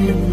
Thank you.